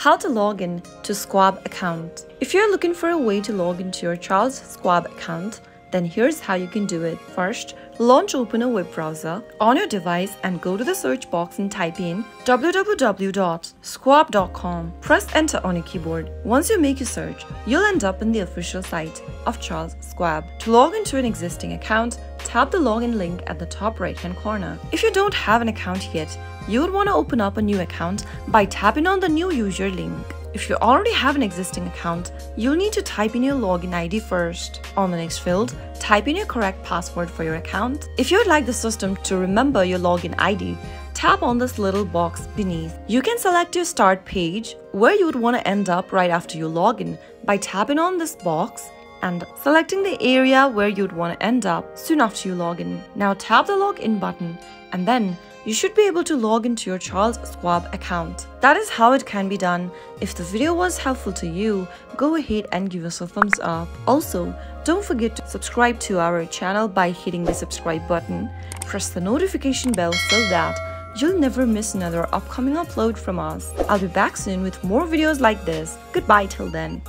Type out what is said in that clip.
How to log in to Schwab account. If you're looking for a way to log into your Charles Schwab account, then here's how you can do it. First, launch open a web browser on your device and go to the search box and type in www.schwab.com. Press enter on your keyboard. Once you make your search, you'll end up in the official site of Charles Schwab. To log into an existing account, tap the login link at the top right hand corner. If you don't have an account yet, you would want to open up a new account by tapping on the new user link. If you already have an existing account, you'll need to type in your login ID first. On the next field, type in your correct password for your account. If you'd like the system to remember your login ID, tap on this little box beneath. You can select your start page where you would want to end up right after you log in by tapping on this box and selecting the area where you'd want to end up soon after you log in. Now tap the login button and then you should be able to log into your Charles Schwab account. That is how it can be done. If the video was helpful to you, go ahead and give us a thumbs up. Also, don't forget to subscribe to our channel by hitting the subscribe button. Press the notification bell so that you'll never miss another upcoming upload from us. I'll be back soon with more videos like this. Goodbye till then.